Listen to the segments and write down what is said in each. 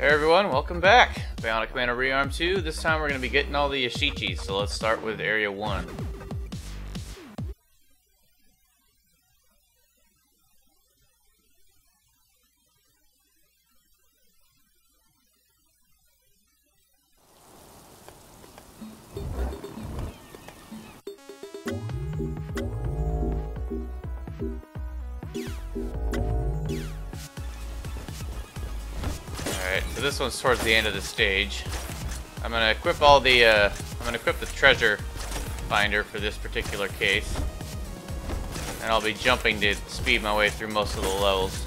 Hey everyone, welcome back. Bionic Commando Rearmed 2. This time we're going to be getting all the Yashichis, so let's start with Area 1. Alright, so this one's towards the end of the stage. I'm gonna equip all the, uh, I'm gonna equip the treasure finder for this particular case. And I'll be jumping to speed my way through most of the levels.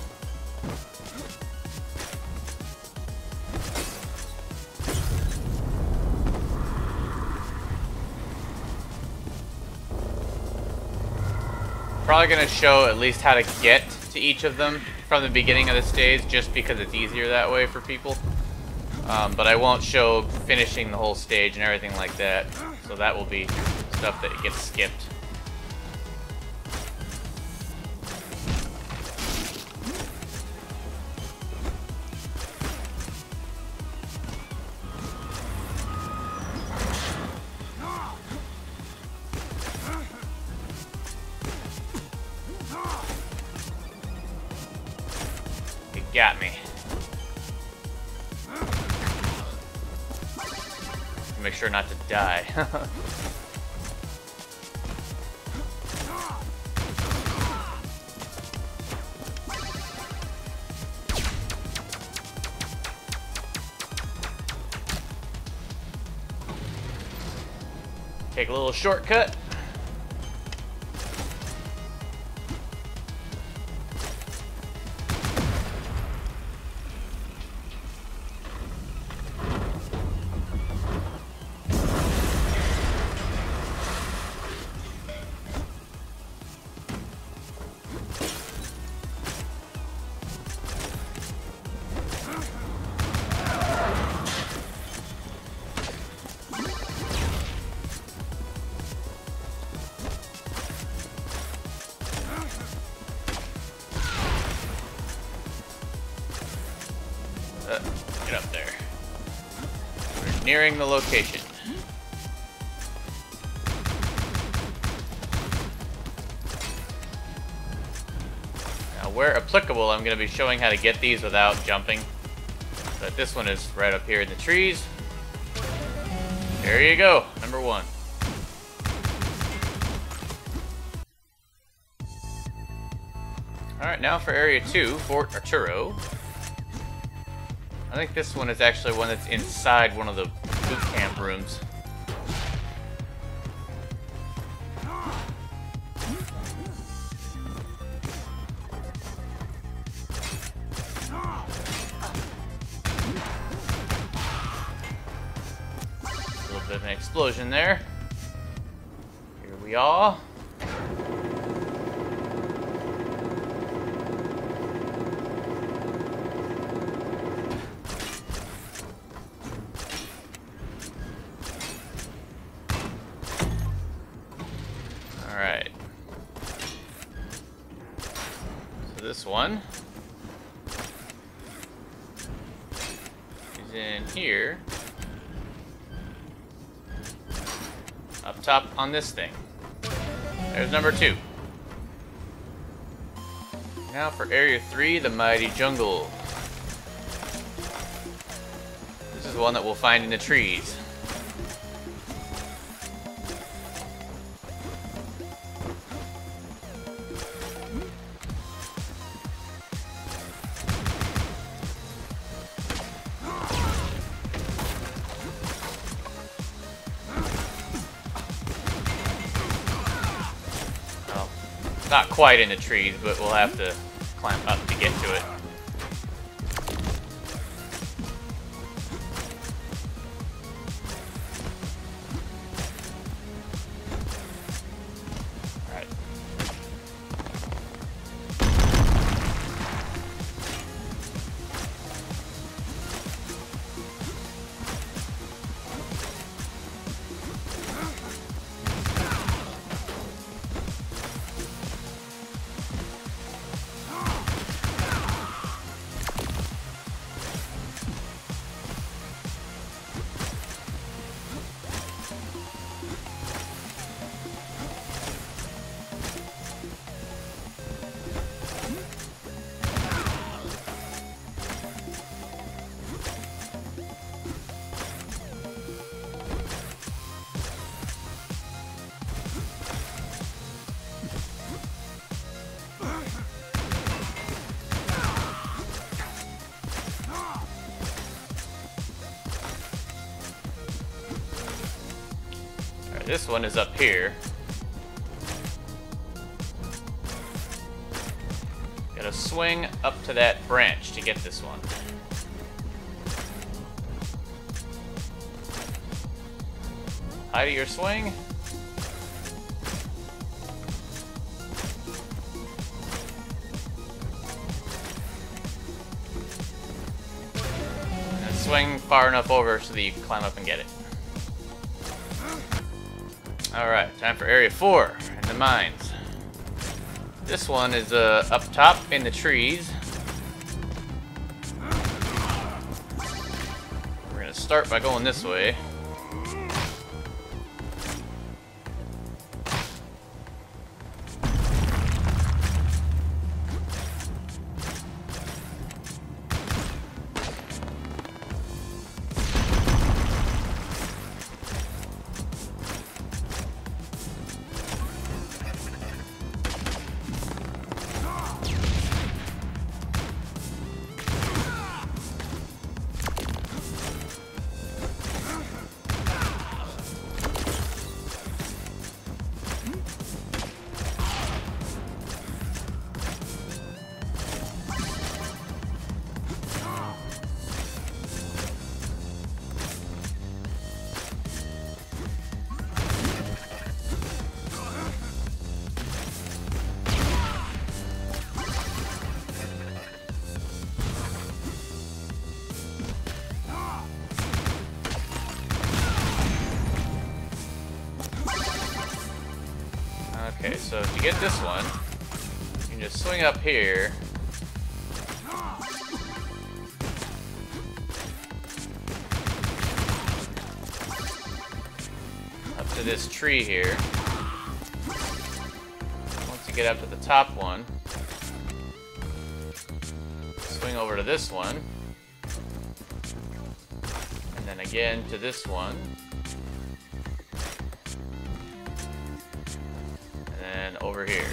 Probably gonna show at least how to get to each of them from the beginning of the stage just because it's easier that way for people. Um, but I won't show finishing the whole stage and everything like that. So that will be stuff that gets skipped. Got me. Make sure not to die. Take a little shortcut. Uh, get up there. We're nearing the location. Now, where applicable, I'm going to be showing how to get these without jumping. But this one is right up here in the trees. There you go, number one. Alright, now for Area 2, Fort Arturo. I think this one is actually one that's inside one of the boot camp rooms. A little bit of an explosion there. Here we are. One is in here. Up top on this thing. There's number two. Now for Area 3, the Mighty Jungle. This is one that we'll find in the trees. Not quite in the trees, but we'll have to climb up to get to it. This one is up here. Gotta swing up to that branch to get this one. Of your swing. And swing far enough over so that you can climb up and get it. Alright, time for area 4 in the mines. This one is uh, up top in the trees. We're gonna start by going this way. So to get this one, you can just swing up here. Up to this tree here. Once you get up to the top one, swing over to this one. And then again to this one. Over here.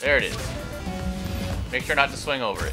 There it is. Make sure not to swing over it.